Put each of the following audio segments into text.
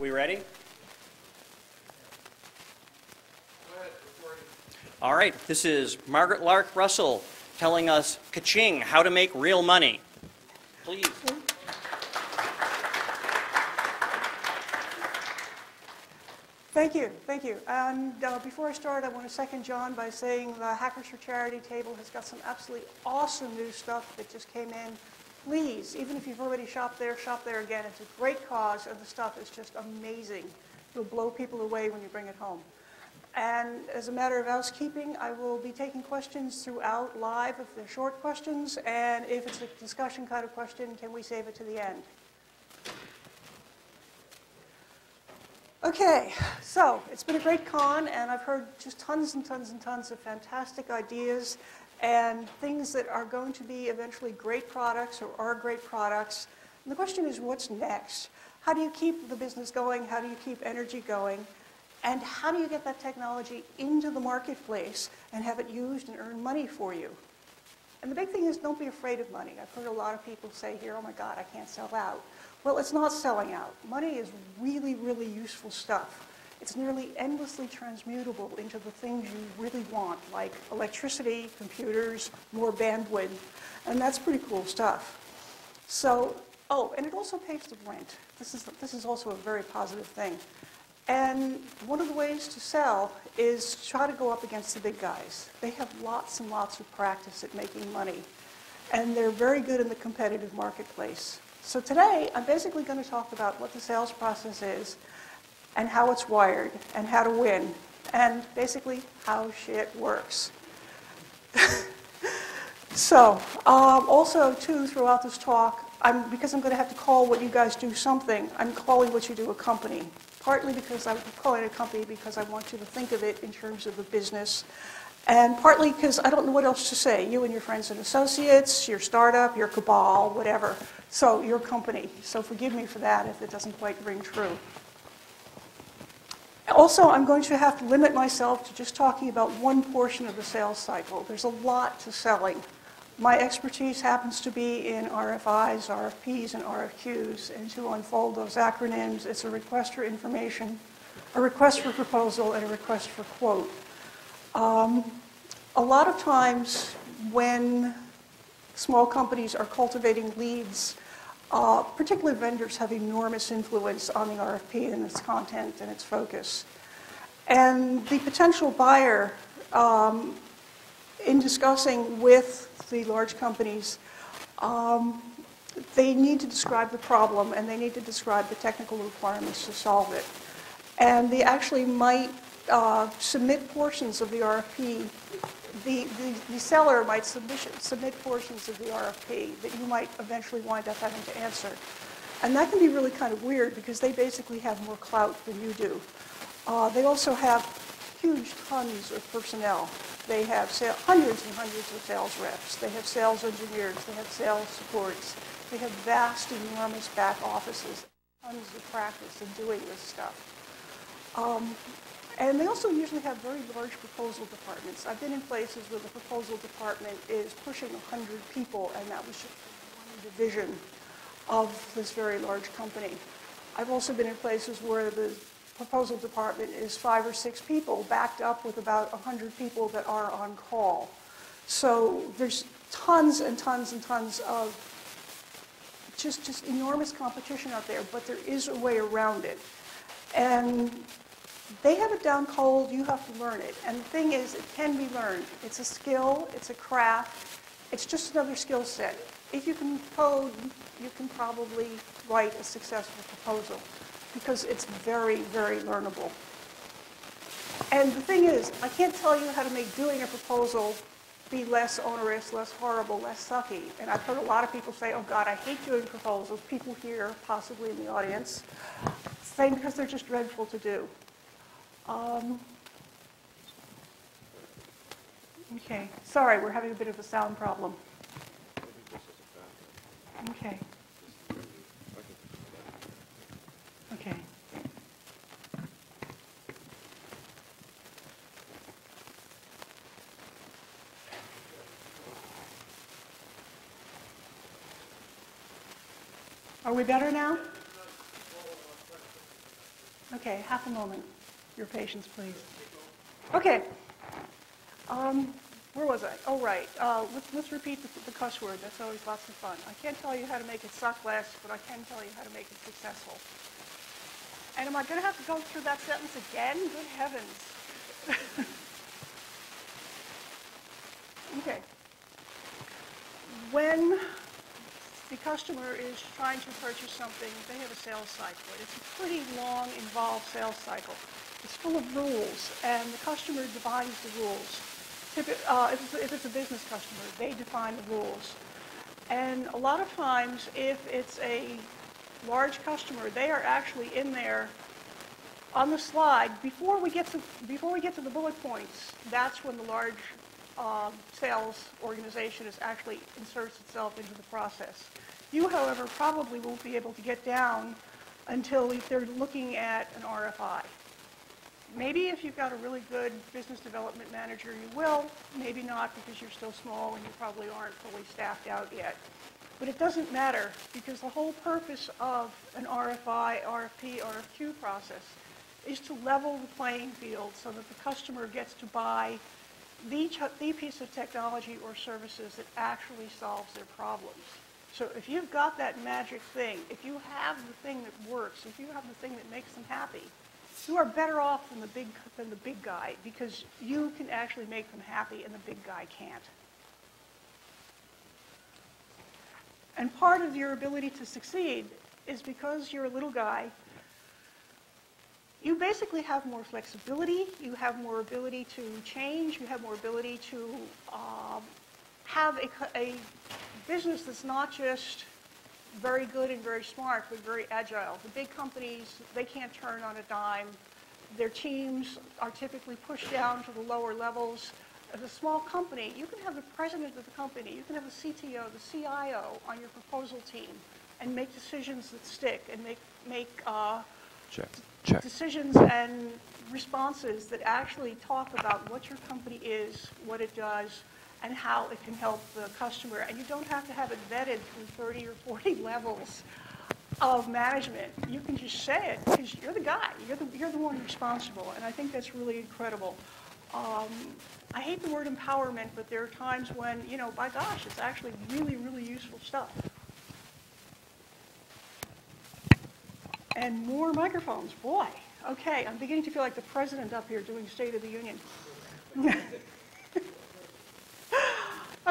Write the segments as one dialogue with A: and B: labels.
A: We ready? All right, this is Margaret Lark Russell telling us, ka-ching, how to make real money. Please.
B: Thank you, thank you. And uh, before I start, I want to second John by saying the Hackers for Charity table has got some absolutely awesome new stuff that just came in. Please, even if you've already shopped there, shop there again. It's a great cause, and the stuff is just amazing. It'll blow people away when you bring it home. And as a matter of housekeeping, I will be taking questions throughout live if they're short questions, and if it's a discussion kind of question, can we save it to the end? Okay, so it's been a great con, and I've heard just tons and tons and tons of fantastic ideas and things that are going to be eventually great products or are great products. And the question is, what's next? How do you keep the business going? How do you keep energy going? And how do you get that technology into the marketplace and have it used and earn money for you? And the big thing is, don't be afraid of money. I've heard a lot of people say here, oh my God, I can't sell out. Well, it's not selling out. Money is really, really useful stuff. It's nearly endlessly transmutable into the things you really want, like electricity, computers, more bandwidth, and that's pretty cool stuff. So, oh, and it also pays the rent. This is, this is also a very positive thing. And one of the ways to sell is try to go up against the big guys. They have lots and lots of practice at making money, and they're very good in the competitive marketplace. So today, I'm basically going to talk about what the sales process is and how it's wired and how to win and basically how shit works. so um, also, too, throughout this talk, I'm, because I'm going to have to call what you guys do something, I'm calling what you do a company. Partly because I'm calling it a company because I want you to think of it in terms of a business and partly because I don't know what else to say. You and your friends and associates, your startup, your cabal, whatever. So your company. So forgive me for that if it doesn't quite ring true. Also, I'm going to have to limit myself to just talking about one portion of the sales cycle. There's a lot to selling. My expertise happens to be in RFIs, RFPs, and RFQs. And to unfold those acronyms, it's a request for information, a request for proposal, and a request for quote. Um, a lot of times when small companies are cultivating leads, uh, particular vendors have enormous influence on the RFP and its content and its focus. And the potential buyer, um, in discussing with the large companies, um, they need to describe the problem and they need to describe the technical requirements to solve it. And they actually might uh, submit portions of the RFP. The, the, the seller might submission, submit portions of the RFP that you might eventually wind up having to answer. And that can be really kind of weird because they basically have more clout than you do. Uh, they also have huge tons of personnel. They have hundreds and hundreds of sales reps. They have sales engineers. They have sales supports. They have vast, enormous back offices, tons of practice in doing this stuff. Um, and they also usually have very large proposal departments. I've been in places where the proposal department is pushing 100 people, and that was just one division of this very large company. I've also been in places where the proposal department is five or six people, backed up with about 100 people that are on call. So there's tons and tons and tons of just, just enormous competition out there, but there is a way around it. And they have it down cold, you have to learn it. And the thing is, it can be learned. It's a skill, it's a craft, it's just another skill set. If you can code, you can probably write a successful proposal because it's very, very learnable. And the thing is, I can't tell you how to make doing a proposal be less onerous, less horrible, less sucky. And I've heard a lot of people say, oh God, I hate doing proposals. People here, possibly in the audience, saying because they're just dreadful to do. Um, okay, sorry, we're having a bit of a sound problem. Okay. Okay. Are we better now? Okay, half a moment. Your patience, please. Okay. Um, where was I? Oh, right. Uh, let's, let's repeat the, the cuss word. That's always lots of fun. I can't tell you how to make it suck less, but I can tell you how to make it successful. And am I going to have to go through that sentence again? Good heavens. okay. When the customer is trying to purchase something, they have a sales cycle. It's a pretty long, involved sales cycle. It's full of rules, and the customer defines the rules. Uh, If it's- if it's a business customer, they define the rules. And a lot of times, if it's a large customer, they are actually in there on the slide, before we get to, before we get to the bullet points, that's when the large um, sales organization is actually inserts itself into the process. You, however, probably won't be able to get down until they're looking at an RFI. Maybe if you've got a really good business development manager, you will. Maybe not because you're still small and you probably aren't fully staffed out yet. But it doesn't matter because the whole purpose of an RFI, RFP, RFQ process is to level the playing field so that the customer gets to buy the, the piece of technology or services that actually solves their problems. So if you've got that magic thing, if you have the thing that works, if you have the thing that makes them happy, you are better off than the big, than the big guy because you can actually make them happy and the big guy can't. And part of your ability to succeed is because you're a little guy, you basically have more flexibility, you have more ability to change, you have more ability to um, have a, a business that's not just very good and very smart, but very agile. The big companies, they can't turn on a dime. Their teams are typically pushed down to the lower levels. As a small company, you can have the president of the company, you can have the CTO, the CIO on your proposal team and make decisions that stick and make, make uh,
C: Check, check.
B: decisions and responses that actually talk about what your company is, what it does, and how it can help the customer. And you don't have to have it vetted through 30 or 40 levels of management. You can just say it because you're the guy. You're the, you're the one responsible. And I think that's really incredible. Um, I hate the word empowerment, but there are times when, you know, by gosh, it's actually really, really useful stuff. And more microphones, boy. Okay, I'm beginning to feel like the president up here doing State of the Union.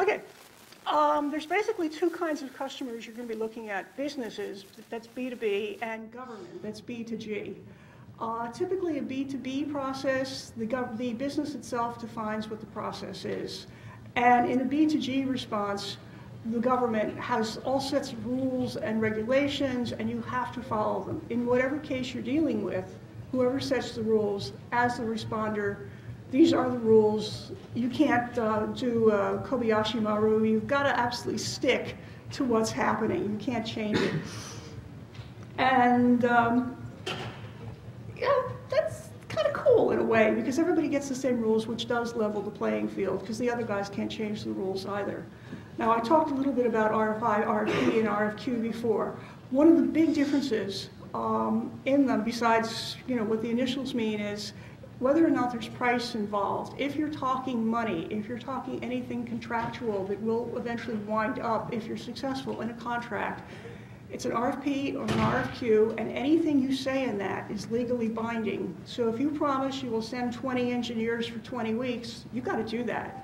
B: okay, um, there's basically two kinds of customers you're going to be looking at. Businesses, that's B2B, and government, that's B2G. Uh, typically, a B2B process, the, the business itself defines what the process is. And in a B2G response, the government has all sets of rules and regulations, and you have to follow them. In whatever case you're dealing with, whoever sets the rules, as the responder, these are the rules. You can't uh, do uh, Kobayashi Maru. You've got to absolutely stick to what's happening. You can't change it. And um, yeah, that's kind of cool in a way because everybody gets the same rules, which does level the playing field because the other guys can't change the rules either. Now, I talked a little bit about RFI, RFP, and RFQ before. One of the big differences um, in them, besides you know what the initials mean, is whether or not there's price involved. If you're talking money, if you're talking anything contractual that will eventually wind up if you're successful in a contract, it's an RFP or an RFQ, and anything you say in that is legally binding. So if you promise you will send 20 engineers for 20 weeks, you've got to do that.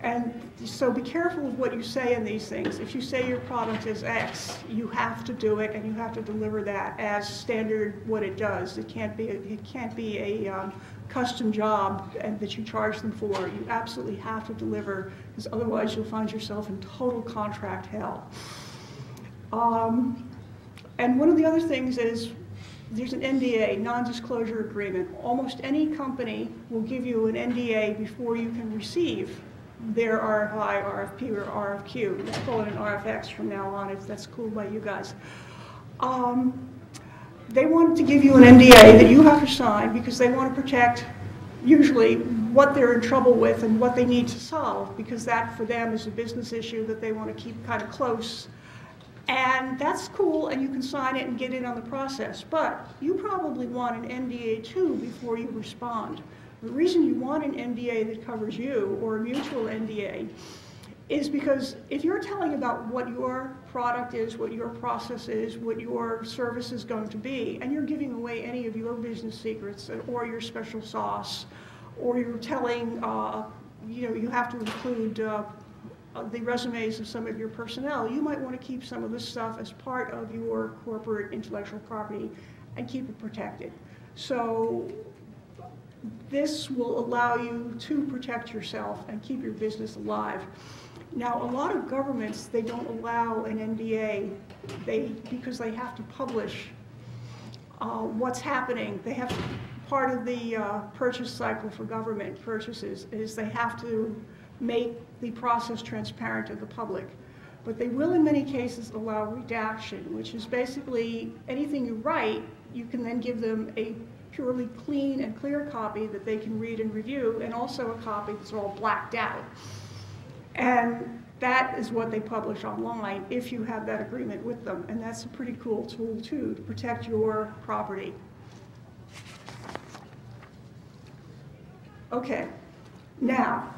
B: And so be careful of what you say in these things. If you say your product is X, you have to do it, and you have to deliver that as standard what it does. It can't be, it can't be a um, custom job and that you charge them for. You absolutely have to deliver, because otherwise you'll find yourself in total contract hell. Um, and one of the other things is there's an NDA, non-disclosure agreement. Almost any company will give you an NDA before you can receive their RFI, RFP, or RFQ. Let's call it an RFX from now on, if that's cool by you guys. Um, they want to give you an NDA that you have to sign because they want to protect usually what they're in trouble with and what they need to solve because that for them is a business issue that they want to keep kind of close And that's cool, and you can sign it and get in on the process. But you probably want an NDA too before you respond. The reason you want an NDA that covers you, or a mutual NDA, is because if you're telling about what your product is, what your process is, what your service is going to be, and you're giving away any of your business secrets or your special sauce, or you're telling, uh, you know, you have to include uh, uh, the resumes of some of your personnel, you might want to keep some of this stuff as part of your corporate intellectual property and keep it protected. So this will allow you to protect yourself and keep your business alive. Now, a lot of governments, they don't allow an NDA they, because they have to publish uh, what's happening. They have, part of the uh, purchase cycle for government purchases is they have to make the process transparent to the public. But they will in many cases allow redaction, which is basically anything you write, you can then give them a purely clean and clear copy that they can read and review, and also a copy that's all blacked out. And that is what they publish online if you have that agreement with them. And that's a pretty cool tool too, to protect your property. Okay, now,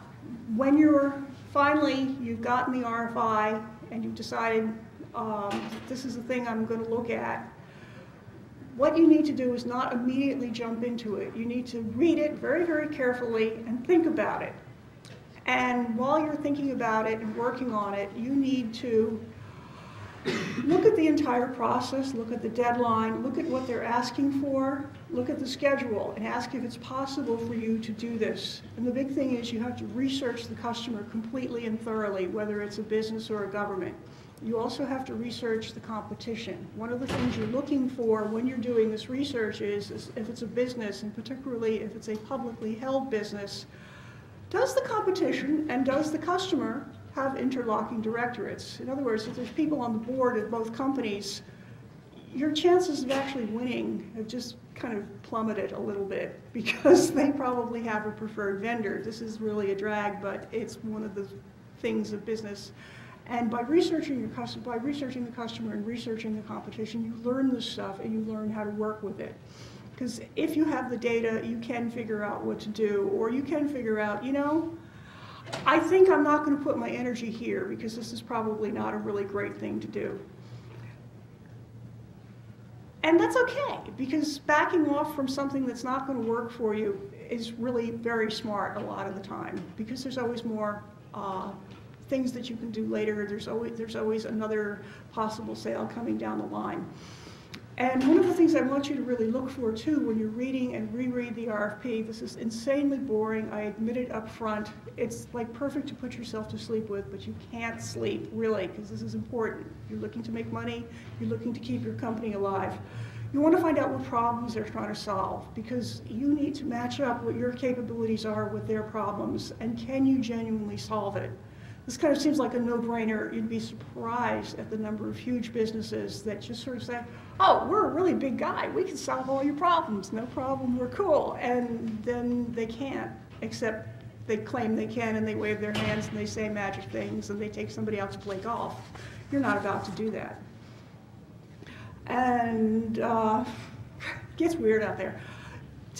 B: when you're finally, you've gotten the RFI and you've decided um, this is the thing I'm going to look at, what you need to do is not immediately jump into it. You need to read it very, very carefully and think about it. And while you're thinking about it and working on it, you need to look at the entire process, look at the deadline, look at what they're asking for, look at the schedule, and ask if it's possible for you to do this. And the big thing is you have to research the customer completely and thoroughly, whether it's a business or a government. You also have to research the competition. One of the things you're looking for when you're doing this research is, is if it's a business, and particularly if it's a publicly held business, does the competition and does the customer have interlocking directorates? In other words, if there's people on the board of both companies, your chances of actually winning have just kind of plummeted a little bit because they probably have a preferred vendor. This is really a drag, but it's one of the things of business. And by researching your customer, by researching the customer and researching the competition, you learn this stuff and you learn how to work with it. Because if you have the data, you can figure out what to do, or you can figure out, you know, I think I'm not going to put my energy here because this is probably not a really great thing to do. And that's okay, because backing off from something that's not going to work for you is really very smart a lot of the time, because there's always more uh, things that you can do later. There's always, there's always another possible sale coming down the line. And one of the things I want you to really look for too when you're reading and reread the RFP, this is insanely boring, I admit it up front. It's like perfect to put yourself to sleep with, but you can't sleep, really, because this is important. You're looking to make money, you're looking to keep your company alive. You want to find out what problems they're trying to solve because you need to match up what your capabilities are with their problems and can you genuinely solve it. This kind of seems like a no-brainer. You'd be surprised at the number of huge businesses that just sort of say, oh, we're a really big guy. We can solve all your problems. No problem. We're cool. And then they can't, except they claim they can and they wave their hands and they say magic things and they take somebody out to play golf. You're not about to do that. And uh, gets weird out there.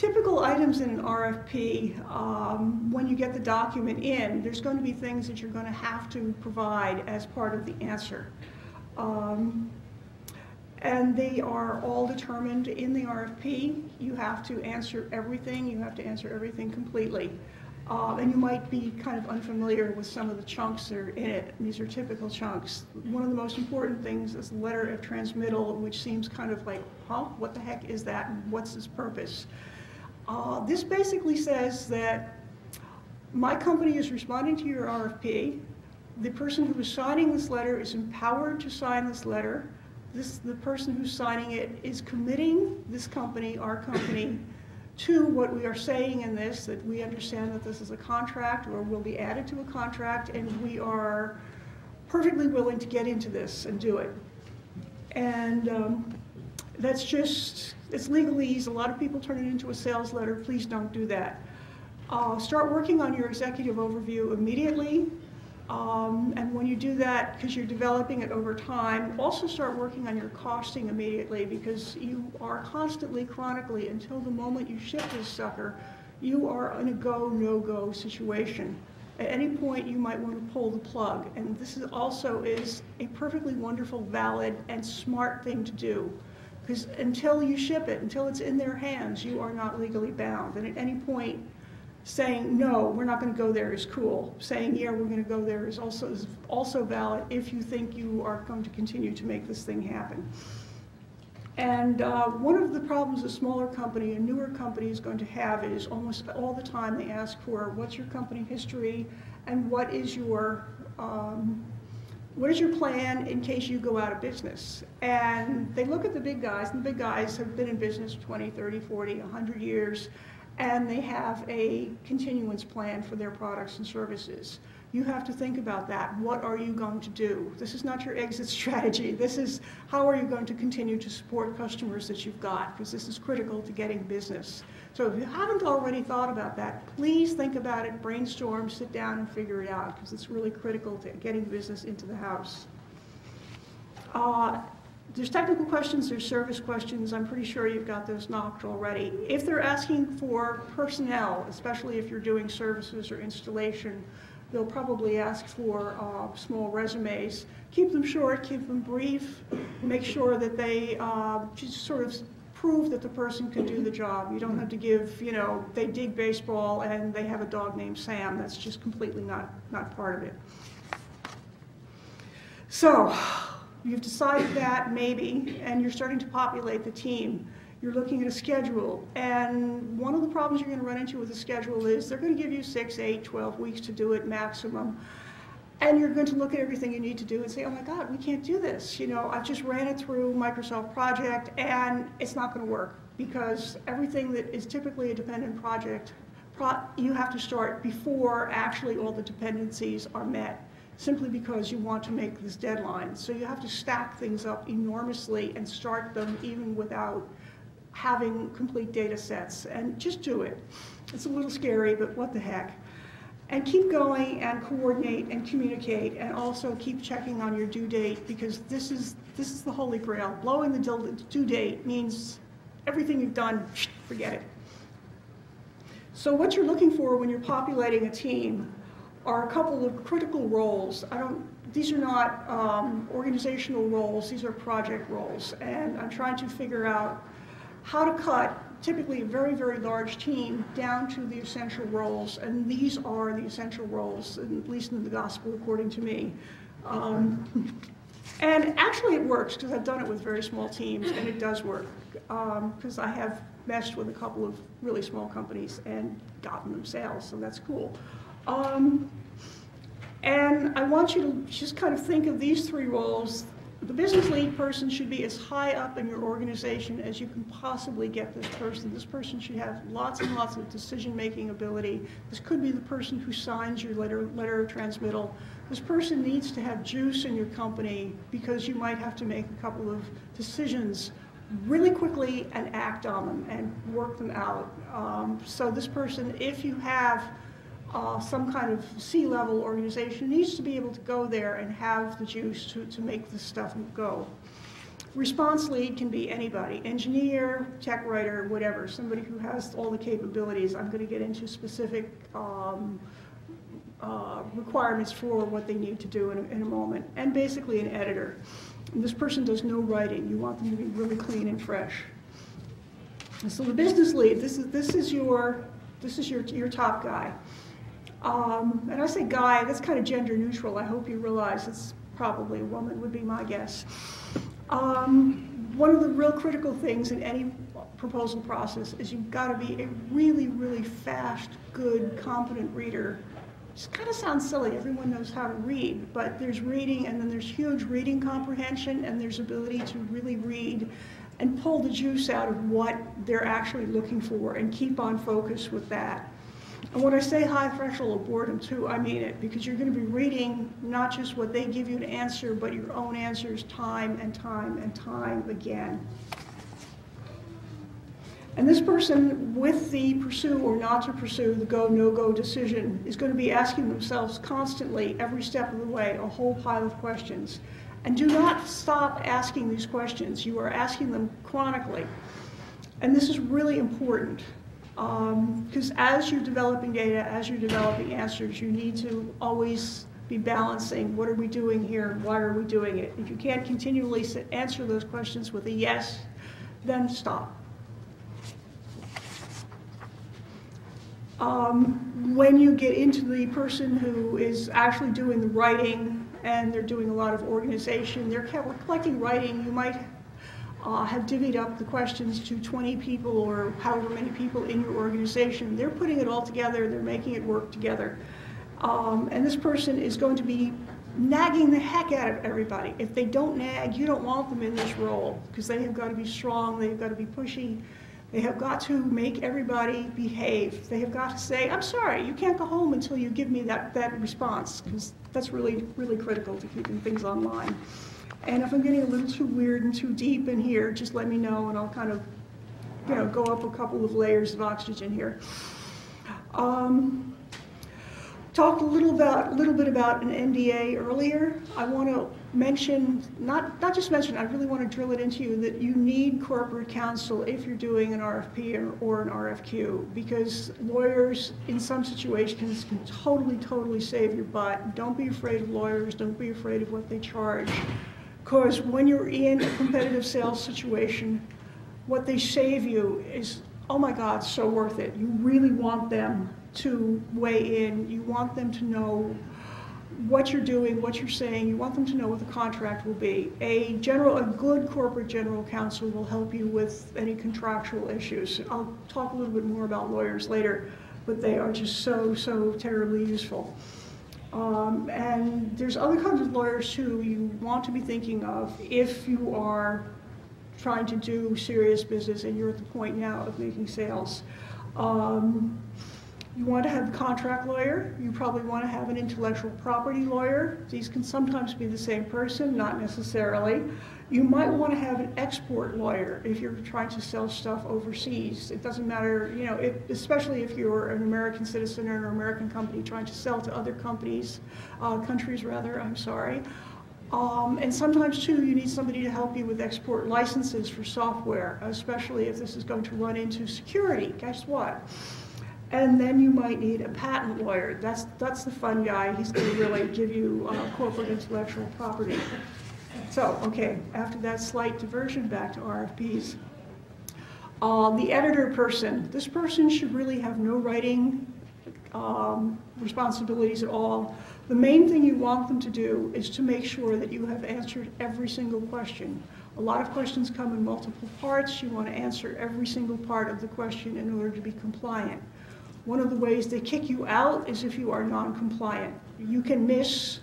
B: Typical items in an RFP, um, when you get the document in, there's going to be things that you're going to have to provide as part of the answer. Um, and they are all determined in the RFP. You have to answer everything. You have to answer everything completely. Uh, and you might be kind of unfamiliar with some of the chunks that are in it. These are typical chunks. One of the most important things is the letter of transmittal, which seems kind of like, huh, what the heck is that what's its purpose? Uh, this basically says that my company is responding to your RFP. The person who is signing this letter is empowered to sign this letter this, the person who's signing it is committing this company, our company, to what we are saying in this, that we understand that this is a contract or will be added to a contract, and we are perfectly willing to get into this and do it. And um, that's just, it's legalese. A lot of people turn it into a sales letter. Please don't do that. Uh, start working on your executive overview immediately. Um, and when you do that, because you're developing it over time, also start working on your costing immediately because you are constantly, chronically, until the moment you ship this sucker, you are in a go, no-go situation. At any point, you might want to pull the plug. And this is also is a perfectly wonderful, valid, and smart thing to do. Because until you ship it, until it's in their hands, you are not legally bound. And at any point, saying, no, we're not going to go there is cool. Saying, yeah, we're going to go there is also, is also valid if you think you are going to continue to make this thing happen. And uh, one of the problems a smaller company, a newer company is going to have is almost all the time they ask for, what's your company history and what is your, um, what is your plan in case you go out of business? And they look at the big guys, and the big guys have been in business 20, 30, 40, 100 years, and they have a continuance plan for their products and services. You have to think about that. What are you going to do? This is not your exit strategy. This is how are you going to continue to support customers that you've got, because this is critical to getting business. So if you haven't already thought about that, please think about it, brainstorm, sit down and figure it out, because it's really critical to getting business into the house. Uh, there's technical questions, there's service questions. I'm pretty sure you've got those knocked already. If they're asking for personnel, especially if you're doing services or installation, they'll probably ask for uh, small resumes. Keep them short, keep them brief. Make sure that they uh, just sort of prove that the person can do the job. You don't have to give, you know, they dig baseball and they have a dog named Sam. That's just completely not, not part of it. So, You've decided that maybe, and you're starting to populate the team. You're looking at a schedule, and one of the problems you're going to run into with a schedule is they're going to give you six, eight, 12 weeks to do it maximum. And you're going to look at everything you need to do and say, oh my God, we can't do this. You know, I've just ran it through Microsoft Project, and it's not going to work because everything that is typically a dependent project, you have to start before actually all the dependencies are met simply because you want to make this deadline. So you have to stack things up enormously and start them even without having complete data sets. And just do it. It's a little scary, but what the heck. And keep going and coordinate and communicate and also keep checking on your due date because this is, this is the holy grail. Blowing the due date means everything you've done, forget it. So what you're looking for when you're populating a team are a couple of critical roles. I don't, these are not um, organizational roles, these are project roles. And I'm trying to figure out how to cut typically a very, very large team down to the essential roles. And these are the essential roles, at least in the gospel according to me. Um, and actually it works because I've done it with very small teams and it does work because um, I have meshed with a couple of really small companies and gotten them sales, so that's cool. Um, and I want you to just kind of think of these three roles. The business lead person should be as high up in your organization as you can possibly get this person. This person should have lots and lots of decision-making ability. This could be the person who signs your letter, letter of transmittal. This person needs to have juice in your company because you might have to make a couple of decisions really quickly and act on them and work them out. Um, so this person, if you have uh, some kind of C-level organization needs to be able to go there and have the juice to, to make this stuff go. Response lead can be anybody, engineer, tech writer, whatever, somebody who has all the capabilities. I'm going to get into specific um, uh, requirements for what they need to do in a, in a moment, and basically an editor. And this person does no writing. You want them to be really clean and fresh. So the business lead, this is, this is, your, this is your, your top guy. Um, and I say guy, that's kind of gender neutral. I hope you realize it's probably a woman would be my guess. Um, one of the real critical things in any proposal process is you've got to be a really, really fast, good, competent reader. It kind of sounds silly. Everyone knows how to read, but there's reading, and then there's huge reading comprehension, and there's ability to really read and pull the juice out of what they're actually looking for and keep on focus with that. And when I say high threshold of boredom too, I mean it, because you're going to be reading not just what they give you to answer, but your own answers time and time and time again. And this person, with the pursue or not to pursue, the go, no-go decision, is going to be asking themselves constantly, every step of the way, a whole pile of questions. And do not stop asking these questions. You are asking them chronically. And this is really important because as you're developing data, as you're developing answers, you need to always be balancing what are we doing here and why are we doing it. If you can't continually answer those questions with a yes, then stop. Um, When you get into the person who is actually doing the writing and they're doing a lot of organization, they're collecting writing, you might uh, have divvied up the questions to 20 people or however many people in your organization. They're putting it all together, they're making it work together. Um, And this person is going to be nagging the heck out of everybody. If they don't nag, you don't want them in this role because they have got to be strong, they've got to be pushy, they have got to make everybody behave. They have got to say, I'm sorry, you can't go home until you give me that, that response because that's really, really critical to keeping things online. And if I'm getting a little too weird and too deep in here, just let me know and I'll kind of, you know, go up a couple of layers of oxygen here. Um, Talked a little about, a little bit about an NDA earlier. I want to mention, not, not just mention, I really want to drill it into you that you need corporate counsel if you're doing an RFP or, or an RFQ because lawyers in some situations can totally, totally save your butt. Don't be afraid of lawyers. Don't be afraid of what they charge. Because when you're in a competitive sales situation, what they save you is, oh my God, so worth it. You really want them to weigh in. You want them to know what you're doing, what you're saying. You want them to know what the contract will be. A general, a good corporate general counsel will help you with any contractual issues. I'll talk a little bit more about lawyers later, but they are just so, so terribly useful. Um, and there's other kinds of lawyers who you want to be thinking of if you are trying to do serious business and you're at the point now of making sales. Um, you want to have a contract lawyer. You probably want to have an intellectual property lawyer. These can sometimes be the same person, not necessarily. You might want to have an export lawyer if you're trying to sell stuff overseas. It doesn't matter, you know, if, especially if you're an American citizen or an American company trying to sell to other companies, uh, countries rather, I'm sorry. Um, and sometimes too, you need somebody to help you with export licenses for software, especially if this is going to run into security. Guess what? And then you might need a patent lawyer. That's, that's the fun guy. He's going to really give you uh, corporate intellectual property. So, okay, after that slight diversion back to RFPs. Uh, the editor person, this person should really have no writing um, responsibilities at all. The main thing you want them to do is to make sure that you have answered every single question. A lot of questions come in multiple parts. You want to answer every single part of the question in order to be compliant. One of the ways they kick you out is if you are non-compliant. You can miss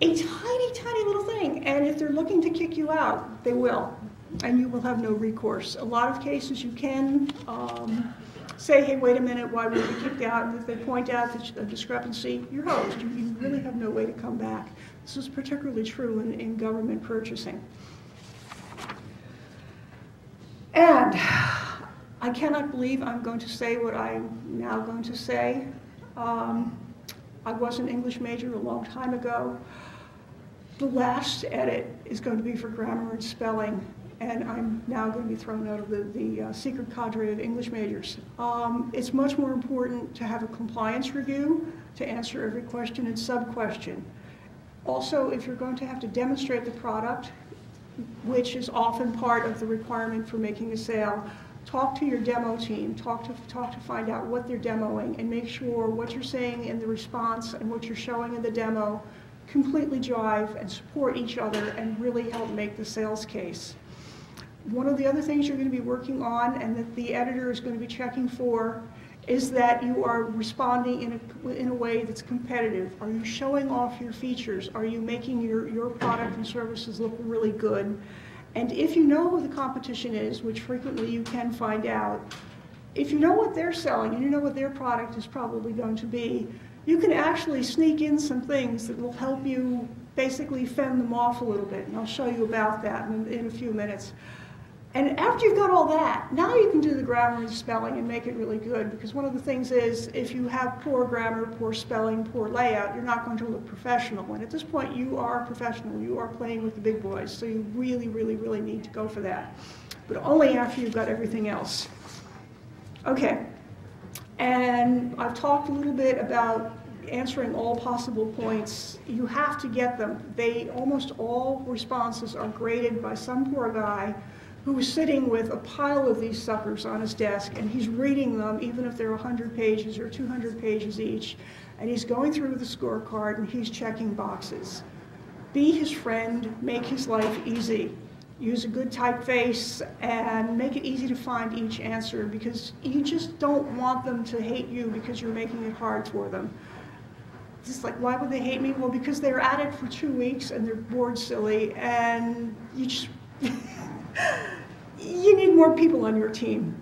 B: a tiny, tiny little thing, and if they're looking to kick you out, they will, and you will have no recourse. A lot of cases you can um, say, hey, wait a minute, why were we kicked out? And if they point out a discrepancy, you're hosed. You, you really have no way to come back. This is particularly true in, in government purchasing. And I cannot believe I'm going to say what I'm now going to say. Um, I was an English major a long time ago. The last edit is going to be for grammar and spelling, and I'm now going to be thrown out of the, the uh, secret cadre of English majors. Um, it's much more important to have a compliance review to answer every question and sub-question. Also, if you're going to have to demonstrate the product, which is often part of the requirement for making a sale, talk to your demo team, talk to, talk to find out what they're demoing, and make sure what you're saying in the response and what you're showing in the demo completely jive and support each other and really help make the sales case. One of the other things you're going to be working on and that the editor is going to be checking for is that you are responding in a, in a way that's competitive. Are you showing off your features? Are you making your, your product and services look really good? And if you know who the competition is, which frequently you can find out, if you know what they're selling and you know what their product is probably going to be, you can actually sneak in some things that will help you basically fend them off a little bit. And I'll show you about that in, in a few minutes. And after you've got all that, now you can do the grammar and spelling and make it really good. Because one of the things is, if you have poor grammar, poor spelling, poor layout, you're not going to look professional. And at this point, you are professional. You are playing with the big boys. So you really, really, really need to go for that. But only after you've got everything else. Okay. And I've talked a little bit about answering all possible points. You have to get them. They almost all responses are graded by some poor guy who was sitting with a pile of these suckers on his desk and he's reading them even if they're 100 pages or 200 pages each and he's going through the scorecard and he's checking boxes. Be his friend, make his life easy. Use a good typeface and make it easy to find each answer because you just don't want them to hate you because you're making it hard for them. Just like, why would they hate me? Well, because they're at it for two weeks and they're bored silly and you just, you need more people on your team.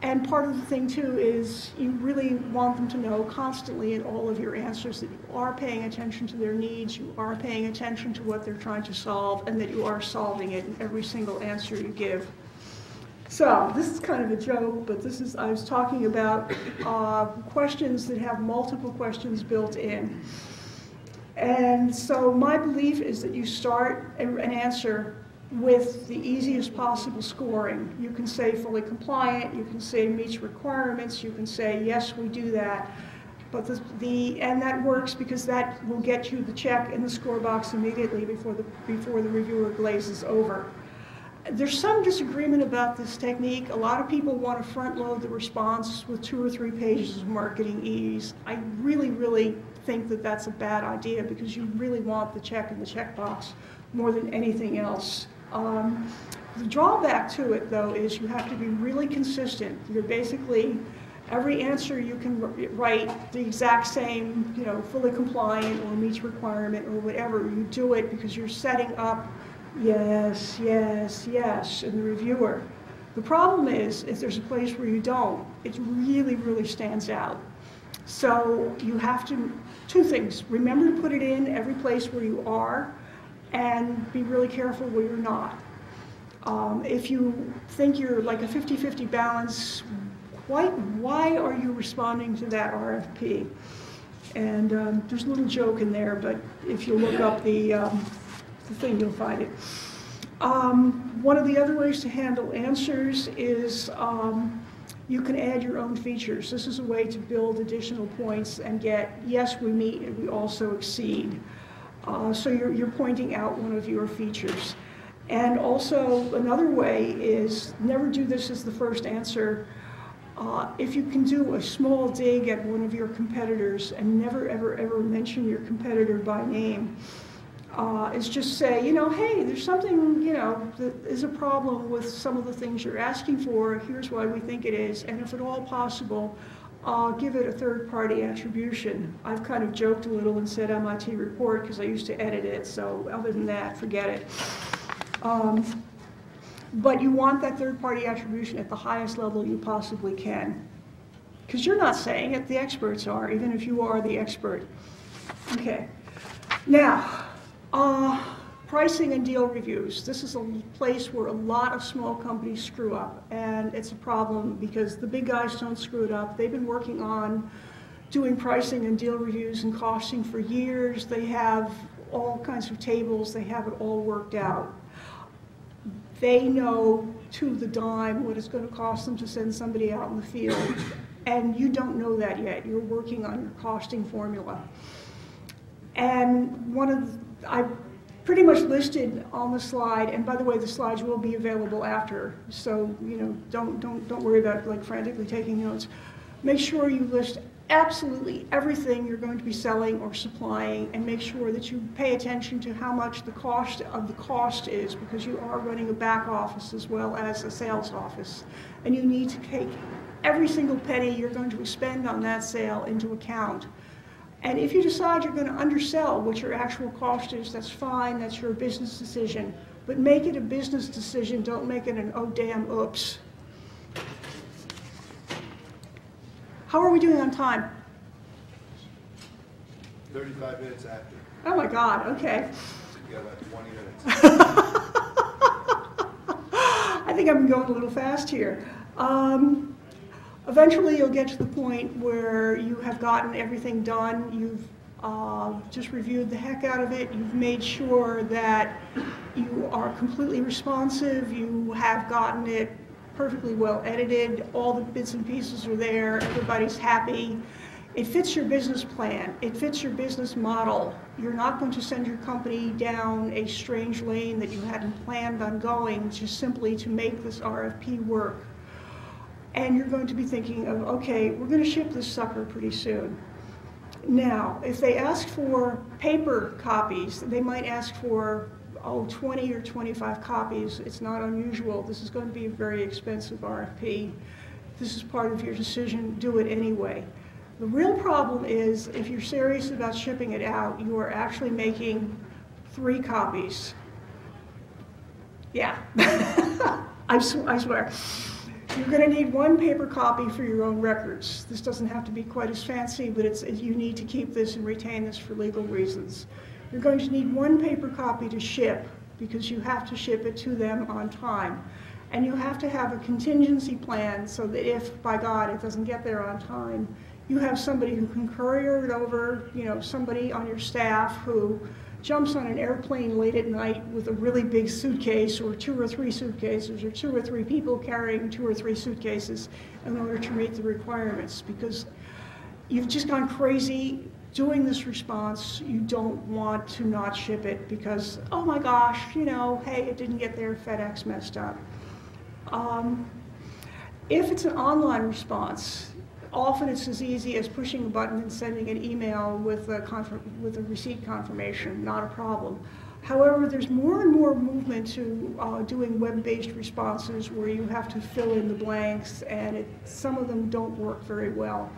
B: And part of the thing too is you really want them to know constantly in all of your answers that you are paying attention to their needs, you are paying attention to what they're trying to solve, and that you are solving it in every single answer you give. So this is kind of a joke, but this is I was talking about uh, questions that have multiple questions built in. And so my belief is that you start an answer with the easiest possible scoring. You can say fully compliant, you can say meets requirements, you can say yes, we do that. But the, the and that works because that will get you the check in the score box immediately before the before the reviewer glazes over. There's some disagreement about this technique. A lot of people want to front load the response with two or three pages of marketing ease. I really, really think that that's a bad idea because you really want the check in the checkbox more than anything else. Um, the drawback to it, though, is you have to be really consistent. You're basically, every answer you can write the exact same, you know, fully compliant or meets requirement or whatever. You do it because you're setting up yes, yes, yes in the reviewer. The problem is, if there's a place where you don't, it really, really stands out. So you have to, two things. Remember to put it in every place where you are and be really careful where you're not. Um, if you think you're like a 50-50 balance, why, why are you responding to that RFP? And um, there's a little joke in there, but if you look up the, um, the thing, you'll find it. Um, one of the other ways to handle answers is um, you can add your own features. This is a way to build additional points and get, yes, we meet and we also exceed. Uh, so you're, you're pointing out one of your features. And also another way is never do this as the first answer. Uh, if you can do a small dig at one of your competitors and never, ever, ever mention your competitor by name, uh, is just say, you know, hey, there's something, you know, that is a problem with some of the things you're asking for. Here's why we think it is. And if at all possible, uh, give it a third-party attribution. I've kind of joked a little and said MIT report because I used to edit it, so other than that, forget it. Um, but you want that third-party attribution at the highest level you possibly can. Because you're not saying it, the experts are, even if you are the expert. Okay. Now, uh, Pricing and deal reviews. This is a place where a lot of small companies screw up, and it's a problem because the big guys don't screw it up. They've been working on doing pricing and deal reviews and costing for years. They have all kinds of tables. They have it all worked out. They know to the dime what it's going to cost them to send somebody out in the field, and you don't know that yet. You're working on your costing formula. And one of the, I pretty much listed on the slide, and by the way, the slides will be available after, so, you know, don't, don't, don't worry about like frantically taking notes. Make sure you list absolutely everything you're going to be selling or supplying and make sure that you pay attention to how much the cost of the cost is because you are running a back office as well as a sales office. And you need to take every single penny you're going to spend on that sale into account and if you decide you're going to undersell what your actual cost is, that's fine, that's your business decision. But make it a business decision, don't make it an oh damn oops. How are we doing on time?
C: 35 minutes after.
B: Oh my God, okay.
C: You got about 20 minutes.
B: I think I'm going a little fast here. Um, Eventually, you'll get to the point where you have gotten everything done, you've uh, just reviewed the heck out of it, you've made sure that you are completely responsive, you have gotten it perfectly well edited, all the bits and pieces are there, everybody's happy. It fits your business plan, it fits your business model. You're not going to send your company down a strange lane that you hadn't planned on going just simply to make this RFP work. And you're going to be thinking of, okay, we're going to ship this sucker pretty soon. Now, if they ask for paper copies, they might ask for, oh, 20 or 25 copies. It's not unusual. This is going to be a very expensive RFP. This is part of your decision. Do it anyway. The real problem is if you're serious about shipping it out, you are actually making three copies. Yeah. I, sw- I swear. You're going to need one paper copy for your own records. This doesn't have to be quite as fancy, but it's, you need to keep this and retain this for legal reasons. You're going to need one paper copy to ship because you have to ship it to them on time. And you have to have a contingency plan so that if, by God, it doesn't get there on time, you have somebody who can courier it over, you know, somebody on your staff who jumps on an airplane late at night with a really big suitcase or two or three suitcases or two or three people carrying two or three suitcases in order to meet the requirements because you've just gone crazy doing this response. You don't want to not ship it because, oh my gosh, you know, hey, it didn't get there, FedEx messed up. Um, if it's an online response, often it's as easy as pushing a button and sending an email with a, with a receipt confirmation, not a problem. However, there's more and more movement to uh, doing web-based responses where you have to fill in the blanks and it, some of them don't work very well.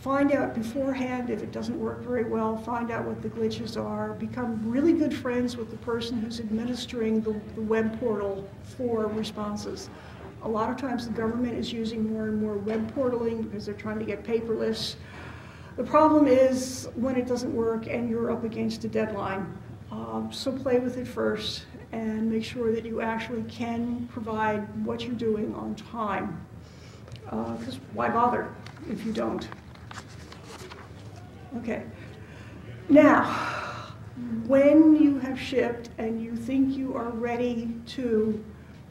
B: Find out beforehand if it doesn't work very well, find out what the glitches are, become really good friends with the person who's administering the, the web portal for responses. A lot of times the government is using more and more web portaling because they're trying to get paperless. The problem is when it doesn't work and you're up against a deadline. Um, so play with it first and make sure that you actually can provide what you're doing on time. Because uh, why bother if you don't? Okay. Now, when you have shipped and you think you are ready to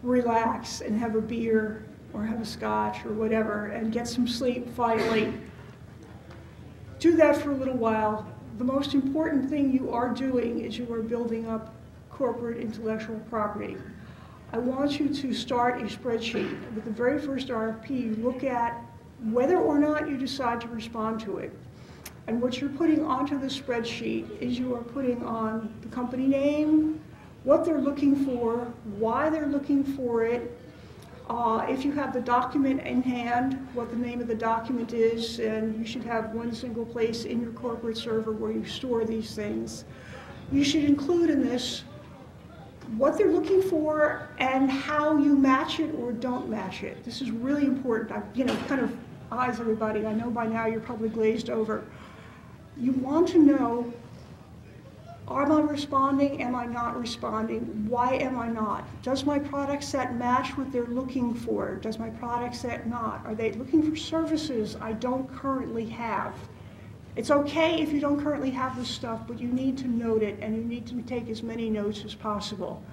B: relax and have a beer or have a scotch or whatever and get some sleep finally. Do that for a little while. The most important thing you are doing is you are building up corporate intellectual property. I want you to start a spreadsheet. With the very first RFP, look at whether or not you decide to respond to it. And what you're putting onto the spreadsheet is you are putting on the company name, what they're looking for, why they're looking for it, uh, if you have the document in hand, what the name of the document is, and you should have one single place in your corporate server where you store these things. You should include in this what they're looking for and how you match it or don't match it. This is really important. I, you know, kind of eyes everybody. I know by now you're probably glazed over. You want to know Am I responding? Am I not responding? Why am I not? Does my product set match what they're looking for? Does my product set not? Are they looking for services I don't currently have? It's okay if you don't currently have this stuff, but you need to note it and you need to take as many notes as possible.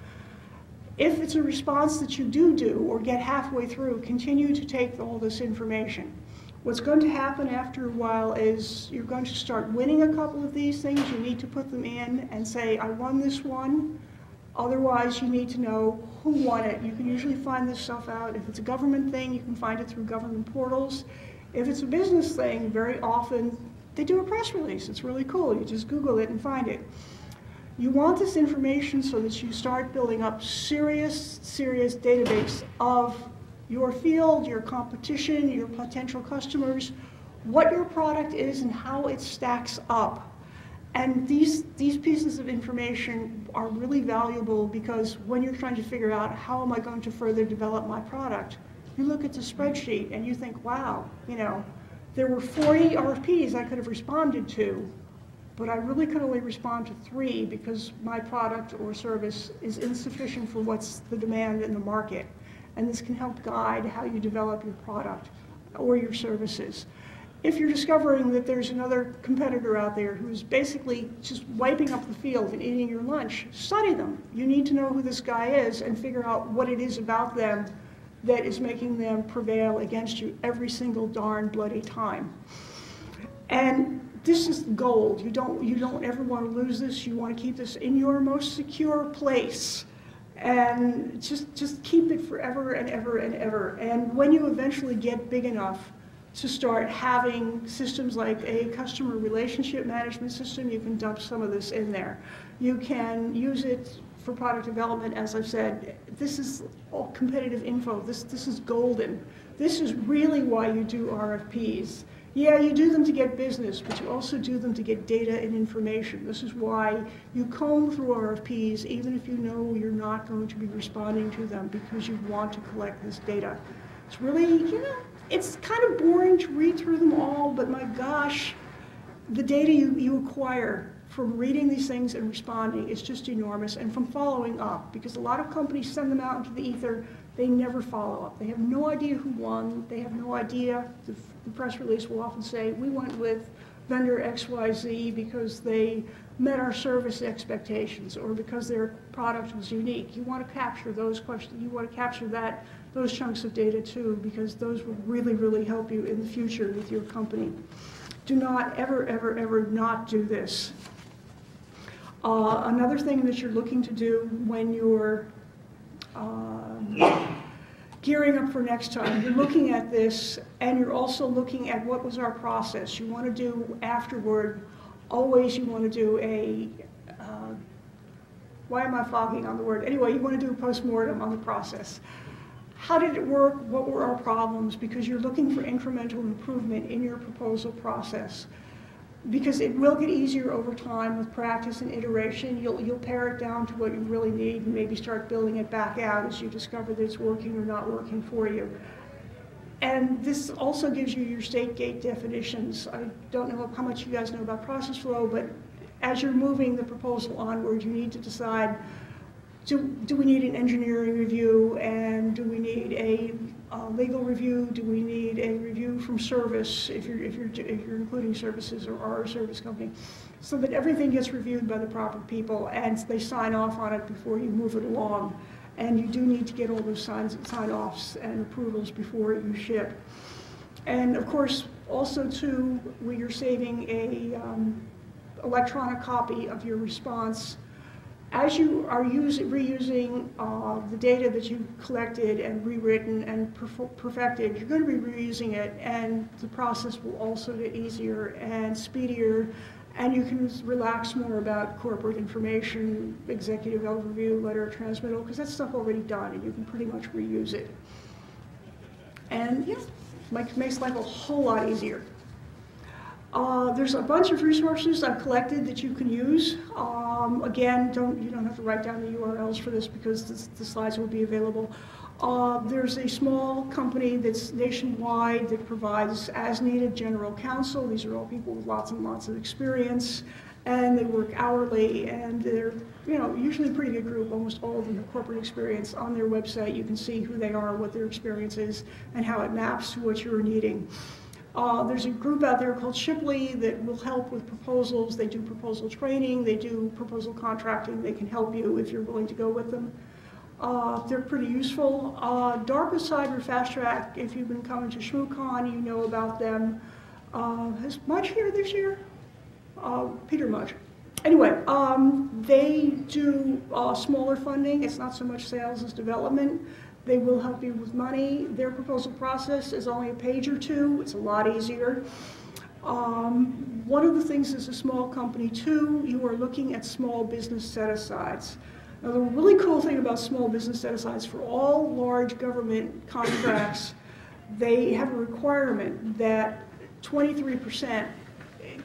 B: If it's a response that you do do or get halfway through, continue to take all this information. What's going to happen after a while is you're going to start winning a couple of these things. You need to put them in and say, I won this one. Otherwise, you need to know who won it. You can usually find this stuff out. If it's a government thing, you can find it through government portals. If it's a business thing, very often they do a press release. It's really cool. You just Google it and find it. You want this information so that you start building up serious, serious database of your field, your competition, your potential customers, what your product is and how it stacks up. And these, these pieces of information are really valuable because when you're trying to figure out how am I going to further develop my product, you look at the spreadsheet and you think, wow, you know, there were 40 RFPs I could have responded to, but I really could only respond to three because my product or service is insufficient for what's the demand in the market. And this can help guide how you develop your product or your services. If you're discovering that there's another competitor out there who's basically just wiping up the field and eating your lunch, study them. You need to know who this guy is and figure out what it is about them that is making them prevail against you every single darn bloody time. And this is gold. You don't, you don't ever want to lose this. You want to keep this in your most secure place. And just, just keep it forever and ever and ever. And when you eventually get big enough to start having systems like a customer relationship management system, you can dump some of this in there. You can use it for product development, as I've said. This is all competitive info. This, this is golden. This is really why you do RFPs. Yeah, you do them to get business, but you also do them to get data and information. This is why you comb through RFPs, even if you know you're not going to be responding to them, because you want to collect this data. It's really, you know, it's kind of boring to read through them all, but my gosh, the data you, you acquire from reading these things and responding is just enormous, and from following up, because a lot of companies send them out into the ether, they never follow up. They have no idea who won, they have no idea, the, the press release will often say, we went with vendor XYZ because they met our service expectations or because their product was unique. You want to capture those questions, you want to capture that, those chunks of data too, because those will really, really help you in the future with your company. Do not ever, ever, ever not do this. Uh, another thing that you're looking to do when you're uh, gearing up for next time, you're looking at this and you're also looking at what was our process. You want to do afterward, always you want to do a, uh, why am I fogging on the word? Anyway, you want to do a postmortem on the process. How did it work? What were our problems? Because you're looking for incremental improvement in your proposal process because it will get easier over time with practice and iteration. You'll, you'll pare it down to what you really need and maybe start building it back out as you discover that it's working or not working for you. And this also gives you your stage gate definitions. I don't know how much you guys know about process flow, but as you're moving the proposal onward, you need to decide do, do we need an engineering review and do we need a uh, legal review? Do we need a review from service if you're, if, you're, if you're including services or a service company? So that everything gets reviewed by the proper people and they sign off on it before you move it along. And you do need to get all those signs, sign-offs and approvals before you ship. And of course, also too, we are saving a um, electronic copy of your response as you are using, reusing uh, the data that you've collected and rewritten and perfected, you're going to be reusing it, and the process will also get easier and speedier, and you can relax more about corporate information, executive overview, letter transmittal, because that stuff already done, and you can pretty much reuse it. And yeah, makes life a whole lot easier. Uh, there's a bunch of resources I've collected that you can use. Um, again, don't, you don't have to write down the URLs for this because this, the slides will be available. Uh, there's a small company that's nationwide that provides as-needed general counsel. These are all people with lots and lots of experience, and they work hourly, and they're you know usually a pretty good group. Almost all of them have corporate experience. On their website, you can see who they are, what their experience is, and how it maps to what you're needing. Uh, there's a group out there called Shipley that will help with proposals. They do proposal training, they do proposal contracting. They can help you if you're willing to go with them. Uh, they're pretty useful. Uh, DARPA Cyber Fast Track, if you've been coming to ShmooCon, you know about them. Uh, is Mudge here this year? Uh, Peter Mudge. Anyway, um, they do uh, smaller funding. It's not so much sales as development. They will help you with money. Their proposal process is only a page or two. It's a lot easier. Um, one of the things as a small company too, you are looking at small business set-asides. Now the really cool thing about small business set-asides, for all large government contracts, they have a requirement that 23%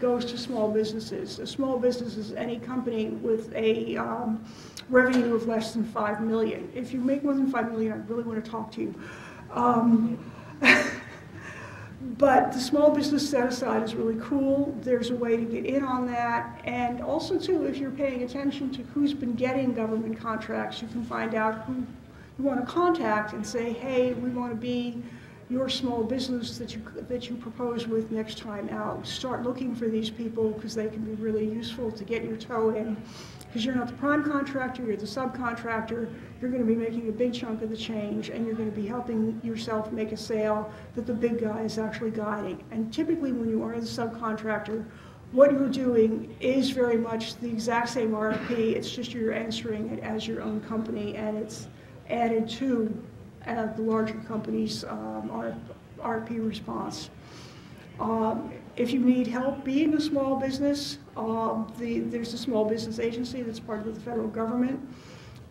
B: goes to small businesses. A small business is any company with a um, revenue of less than 5 million. If you make more than 5 million, I really want to talk to you. Um, but the small business set aside is really cool. There's a way to get in on that. And also, too, if you're paying attention to who's been getting government contracts, you can find out who you want to contact and say, hey, we want to be your small business that you, that you propose with next time out. Start looking for these people because they can be really useful to get your toe in. Because you're not the prime contractor, you're the subcontractor, you're going to be making a big chunk of the change and you're going to be helping yourself make a sale that the big guy is actually guiding. And typically when you are the subcontractor, what you're doing is very much the exact same RFP, it's just you're answering it as your own company and it's added to uh, the larger companies' um, RFP response. Um, If you need help being a small business, um, the, there's a small business agency that's part of the federal government.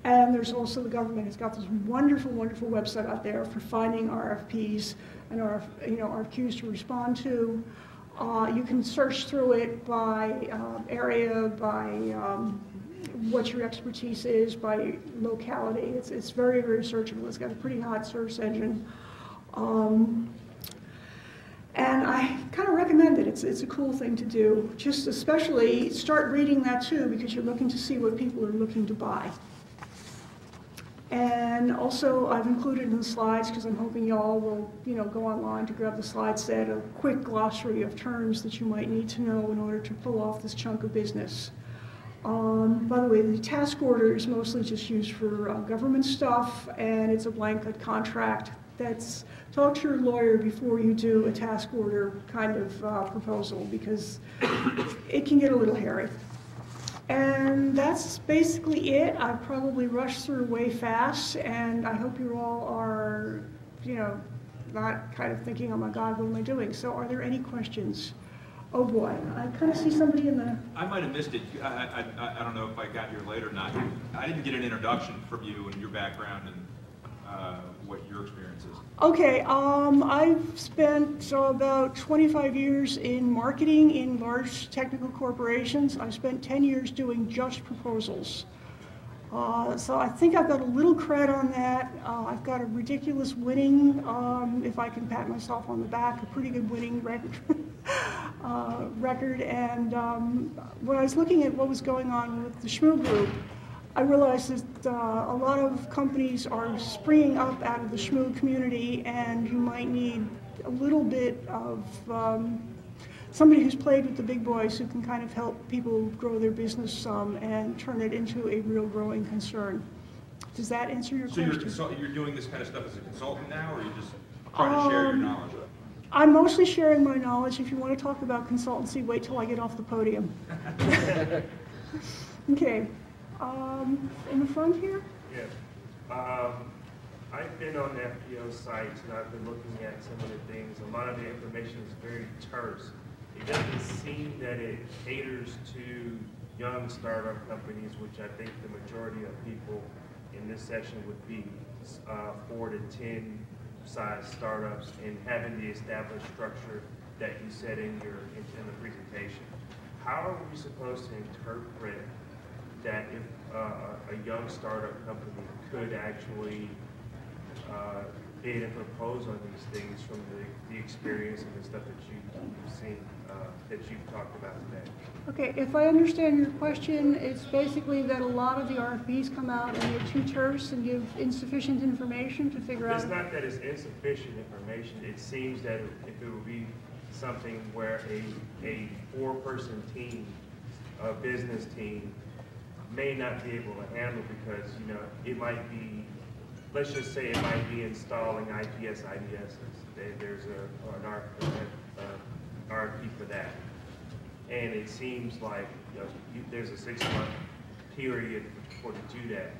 B: And there's also the government has got this wonderful, wonderful website out there for finding RFPs and RF, you know, RFQs to respond to. Uh, You can search through it by um, area, by um, what your expertise is, by locality. It's, it's very, very searchable. It's got a pretty hot search engine. Um, and I kind of recommend it. It's, it's a cool thing to do. Just especially start reading that too because you're looking to see what people are looking to buy. And also, I've included in the slides, because I'm hoping y'all will, you know, go online to grab the slide set, a quick glossary of terms that you might need to know in order to pull off this chunk of business. Um, By the way, the task order is mostly just used for uh, government stuff, and it's a blanket contract. That's, talk to your lawyer before you do a task order kind of uh, proposal, because it can get a little hairy. And that's basically it. I probably rushed through way fast, and I hope you all are, you know, not kind of thinking, oh my God, what am I doing? So are there any questions? Oh boy, I kind of see somebody in there.
C: I might have missed it. I, I, I- I don't know if I got here late or not. I didn't get an introduction from you and your background and uh, what your experience is.
B: okay, um, I've spent so about 25 years in marketing in large technical corporations. I spent 10 years doing just proposals. Uh, So I think I've got a little cred on that. Uh, I've got a ridiculous winning, um, if I can pat myself on the back, a pretty good winning record. uh, record. And um, when I was looking at what was going on with the Shmoo Group, I realized that uh, a lot of companies are springing up out of the Shmoo community, and you might need a little bit of um, somebody who's played with the big boys who can kind of help people grow their business some and turn it into a real growing concern. Does that answer your
C: So you're, a
B: question?
C: consult- you're doing this kind of stuff as a consultant now, or are you just trying to share your
B: Um,
C: knowledge?
B: I'm mostly sharing my knowledge. If you want to talk about consultancy, wait till I get off the podium. Okay, um, in the front here?
D: Yes. Um, I've been on the FBO sites and I've been looking at some of the things. A lot of the information is very terse. It doesn't seem that it caters to young startup companies, which I think the majority of people in this session would be uh, four to 10 size startups and having the established structure that you said in your, in in the presentation. How are we supposed to interpret that if uh, a young startup company could actually uh, bid and propose on these things from the, the experience and the stuff that you, you've seen, that you've talked about today?
B: Okay, if I understand your question, it's basically that a lot of the RFPs come out and they're too terse and give insufficient information to figure out.
D: It's not that it's insufficient information, it seems that if it would be something where a, a four-person team, a business team, may not be able to handle because, you know, it might be, let's just say it might be installing IPS, IDSs. There's a, an R- uh, RFP for that. And it seems like, you know, you, there's a six-month period for to do that.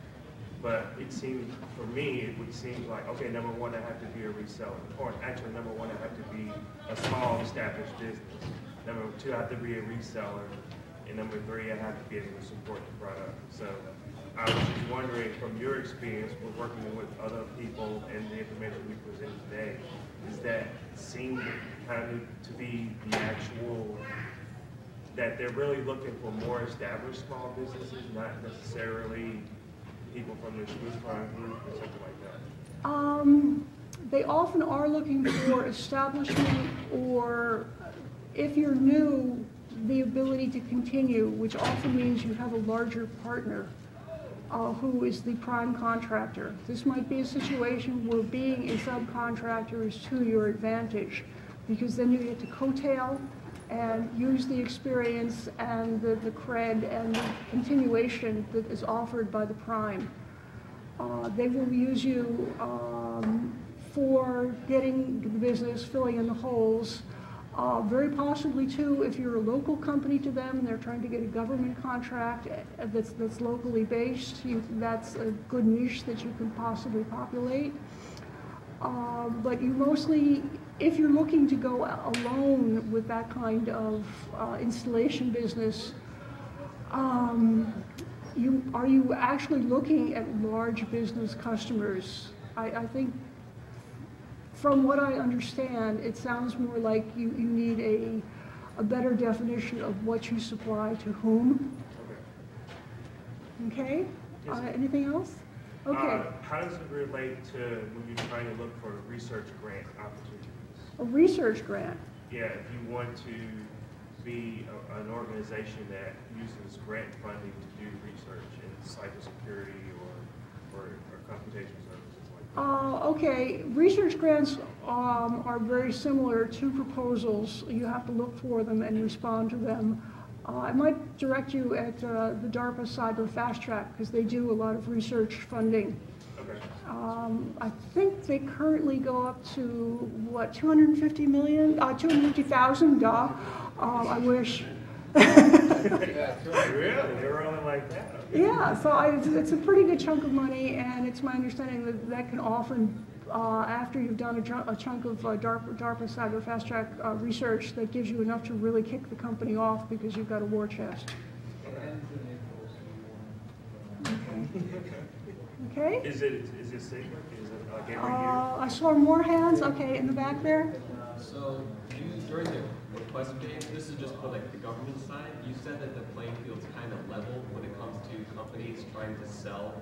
D: But it seems, for me, it would seem like, okay, number one, I have to be a reseller. Or actually, number one, I have to be a small established business. Number two, I have to be a reseller. And number three, I have to be able to support the product. So I was just wondering, from your experience with working with other people and the information we presented today, is that seem kind of to be the actual that they're really looking for more established small businesses, not necessarily people from the Farm group or something like that.
B: Um, they often are looking for establishment or, if you're new, the ability to continue, which often means you have a larger partner. Uh, who is the prime contractor. This might be a situation where being a subcontractor is to your advantage, because then you get to coattail and use the experience and the the cred and the continuation that is offered by the prime. Uh, They will use you um, for getting the business, filling in the holes. Uh, Very possibly too, if you're a local company to them and they're trying to get a government contract uh, that's, that's locally based, you, that's a good niche that you can possibly populate. Uh, But you mostly, if you're looking to go alone with that kind of uh, installation business, um, you, are you actually looking at large business customers? I, I think, from what I understand, it sounds more like you, you need a, a better definition of what you supply to whom. Okay? Uh, anything else? Okay.
D: Uh, How does it relate to when you're trying to look for research grant opportunities?
B: A research grant.
D: Yeah, if you want to be a- an organization that uses grant funding to do research in cybersecurity or, or or computation services like that.
B: Uh, okay, research grants um, are very similar to proposals. You have to look for them and respond to them. Uh, I might direct you at uh, the DARPA Cyber Fast Track because they do a lot of research funding.
D: Okay.
B: Um, I think they currently go up to, what, 250 million, uh, 250,000, duh. Uh, I wish.
D: Really? They're only like that? Okay.
B: Yeah, so I, it's a pretty good chunk of money, and it's my understanding that that can often, uh, after you've done a ju- a chunk of uh, DARPA, DARPA cyber fast track uh, research, that gives you enough to really kick the company off because you've got a war chest. Okay? okay.
D: Is it, is it secret? Is it like every year?
B: Uh, I saw more hands, okay, in the back there.
E: So you, during the request phase, this is just for like the government side, you said that the playing field's kind of level when it comes to companies trying to sell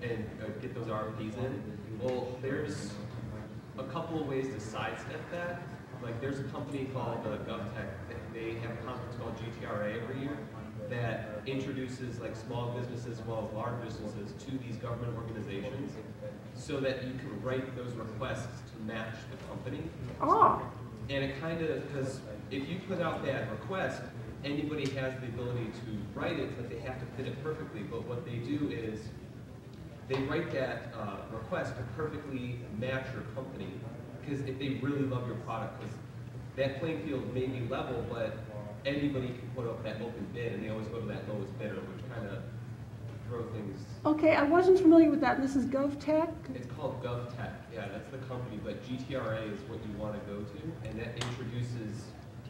E: and uh, get those RFPs in. Well, there's a couple of ways to sidestep that. Like there's a company called uh, GovTech, they have a conference called GTRA every year that introduces like small businesses as well as large businesses to these government organizations so that you can write those requests to match the company.
B: Ah,
E: And it kind of, because if you put out that request, anybody has the ability to write it, but they have to fit it perfectly. But what they do is, they write that uh, request to perfectly match your company. Because if they really love your product, because that playing field may be level, but anybody can put up that open bid, and they always go to that lowest bidder, which kind of throw things.
B: okay, I wasn't familiar with that. This is GovTech?
E: It's called GovTech, yeah, that's the company, but GTRA is what you want to go to, and that introduces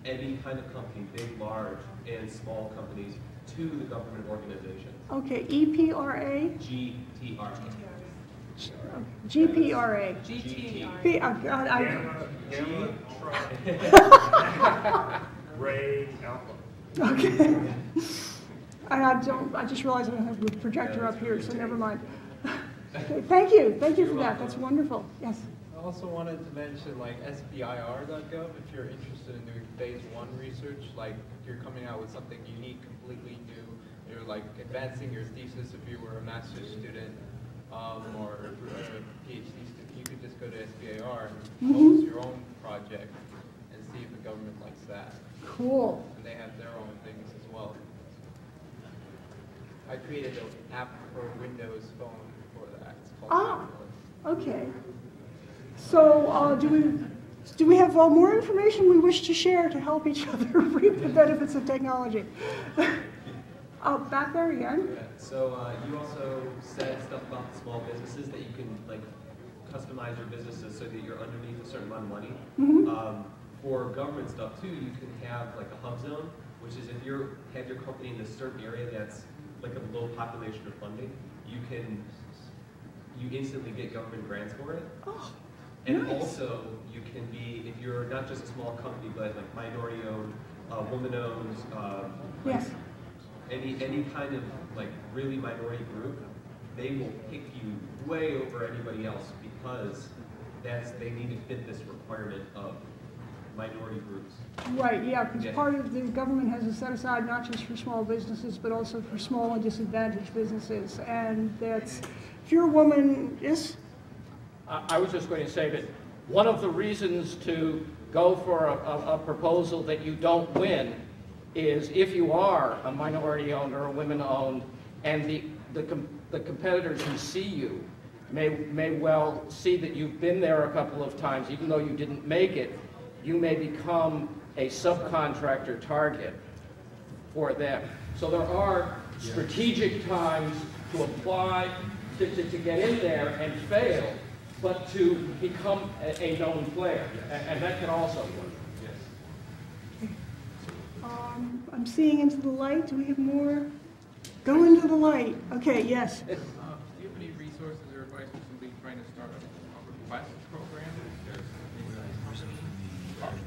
E: any kind of company, big, large, and small companies, to the government organizations.
B: Okay, E EPRA,
E: GTRA.
B: GPRA.
E: GTRA.
B: P- uh, God, I-
D: Gamma, gamma, ray, alpha.
B: Okay. And I don't, I just realized I don't have the projector up here, so never mind. Okay, Thank you, thank you for that, that's wonderful, yes.
F: I also wanted to mention like SBIR.gov if you're interested in doing phase one research, like if you're coming out with something unique, completely new, you're like advancing your thesis if you were a master's student um, or a PhD student, you could just go to SBIR and propose your own project and see if the government likes that.
B: Cool.
F: And they have their own things as well. I created an app for Windows Phone for that. It's called
B: Ah.
F: Windows.
B: Okay. So, uh, do we, do we have uh, more information we wish to share to help each other reap the benefits of technology? Uh, back there again?
E: Yeah, So uh, you also said stuff about the small businesses that you can like customize your businesses so that you're underneath a certain amount of money. Um, for government stuff too, you can have like a HUBZone, which is if you have your company in a certain area that's like a low population of funding, you can you instantly get government grants for it.
B: Oh,
E: And
B: Nice.
E: also, you can be, if you're not just a small company, but like minority-owned, uh, woman-owned, um, like
B: Yes.
E: any, any kind of like really minority group, they will pick you way over anybody else because that's, they need to fit this requirement of minority
G: groups.
B: Right, yeah, because
G: Yeah.
B: part of the government has it set aside not just for small businesses, but also for small and disadvantaged businesses. And that's, if you're a woman, yes?
H: I was just going to say that one of the reasons to go for a, a, a proposal that you don't win is if you are a minority-owned or a women-owned, and the, the com- the competitors who see you may, may well see that you've been there a couple of times, even though you didn't make it, you may become a subcontractor target for them. So there are strategic times to apply, to, to, to get in there and fail, but to become a, a known player, and, and that can also work.
B: Um, I'm seeing into the light, do we have more? Go into the light, okay, yes.
I: Uh, Do you have any resources or advice for somebody trying to start a a request program?
G: Or it was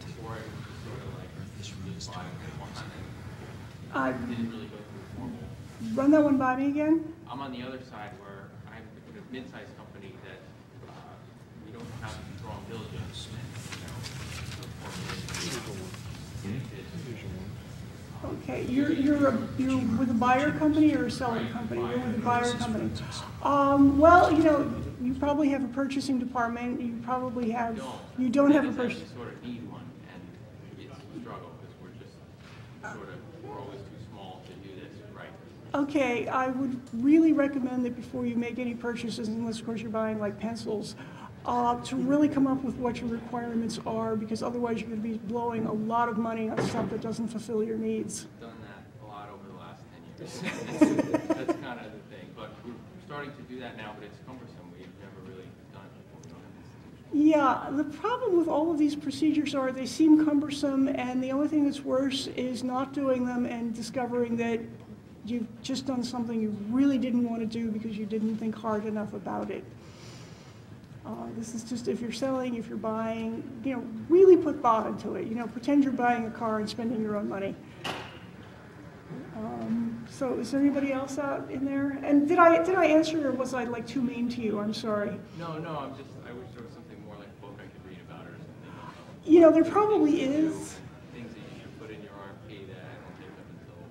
G: just sort of like, just
B: Uh,
G: didn't really go through formal.
B: Run that one by me again?
G: I'm on the other side where I have a mid-sized company that, uh, we don't diligence, you know. so formally, it's-
B: Okay, you're, you're, a- you're with a buyer company or a seller company? You're with a buyer company. Um, well, you know, you probably have a purchasing department, you probably have, you don't have a purchase.
G: sort of need one, and it's a struggle, because we're just, sort of, we're always too small to do this right.
B: Okay, I would really recommend that before you make any purchases, unless of course you're buying like pencils, uh, to really come up with what your requirements are, because otherwise you're gonna be blowing a lot of money on stuff that doesn't fulfill your needs.
G: Done that a lot over the last ten years. That's kind of the thing, but we're starting to do that now, but it's cumbersome, we've never really done it before, we don't have institutions.
B: Yeah, the problem with all of these procedures are they seem cumbersome, and the only thing that's worse is not doing them and discovering that you've just done something you really didn't want to do because you didn't think hard enough about it. Uh, This is just if you're selling, if you're buying, you know, really put thought into it. You know, pretend you're buying a car and spending your own money. Um, So is there anybody else out in there? And did I, did I answer, or was I like too mean to you? I'm sorry.
G: No, no, I'm just, I wish there was something more like a book I could read about or something.
B: You know, there probably is.
G: Things that you should put in your RFP that I don't think of until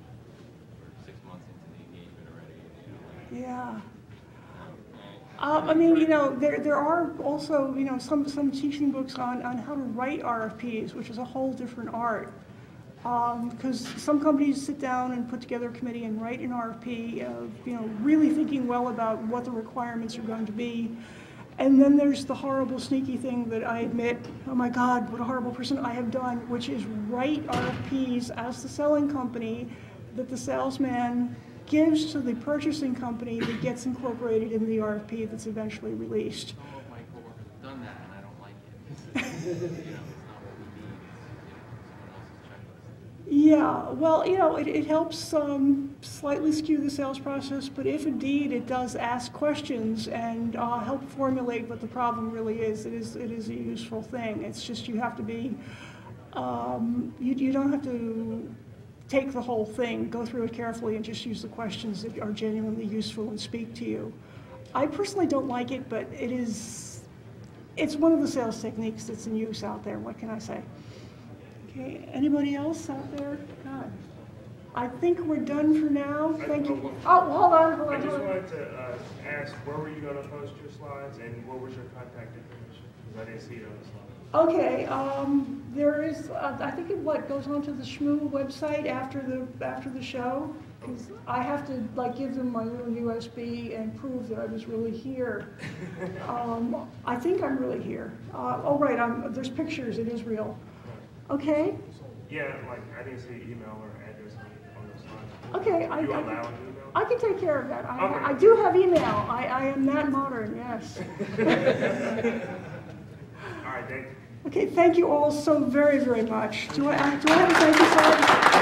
G: six months into the engagement already, you know, like.
B: Yeah. Uh, I mean, you know, there, there are also, you know, some, some teaching books on, on how to write RFPs, which is a whole different art. Because some companies sit down and put together a committee and write an RFP, uh, you know, really thinking well about what the requirements are going to be. And then there's the horrible sneaky thing that I admit, oh my God, what a horrible person I have done, which is write RFPs as the selling company that the salesman gives to the purchasing company that gets incorporated in the RFP that's eventually released.
G: Some of my coworkers have done that and I don't like it. You know, it's not what we need, it's, you know, someone else's checklist.
B: Yeah, well, you know, it, it helps um, slightly skew the sales process, but if indeed it does ask questions and uh, help formulate what the problem really is, it is, it is a useful thing. It's just you have to be, um, you, you don't have to take the whole thing, go through it carefully, and just use the questions that are genuinely useful and speak to you. I personally don't like it, but it is, it's one of the sales techniques that's in use out there. What can I say? Okay, anybody else out there? God. I think we're done for now. Thank you. Oh, hold on, hold on.
D: I just
B: hold on.
D: wanted to uh, ask, where were you gonna post your slides and what was your contact information? Because I didn't see it on the slide.
B: Okay, um, there is, uh, I think it, what, goes onto the Shmoo website after the, after the show? 'Cause I have to, like, give them my little USB and prove that I was really here. Um, I think I'm really here. Uh, oh, right, I'm, there's pictures, it is real. Okay,
D: Yeah, like, I didn't see email or address on the slide.
B: okay, I, I,
D: allow?
B: I can take care of that.
D: Okay.
B: I, I do have email. I, I am that modern, yes.
D: All right, thank you.
B: Okay, thank you all so very, very much. Do I, do I have a thank you slide?